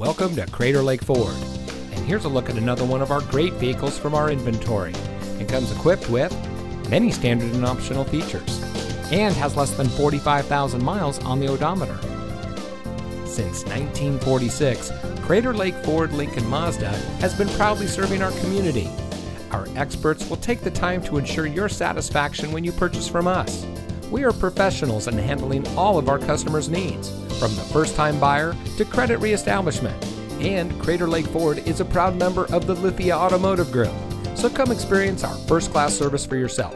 Welcome to Crater Lake Ford. And here's a look at another one of our great vehicles from our inventory. It comes equipped with many standard and optional features and has less than 45,000 miles on the odometer. Since 1946, Crater Lake Ford Lincoln Mazda has been proudly serving our community. Our experts will take the time to ensure your satisfaction when you purchase from us. We are professionals in handling all of our customers' needs, from the first time buyer to credit reestablishment. And Crater Lake Ford is a proud member of the Lithia Automotive Group. So come experience our first class service for yourself.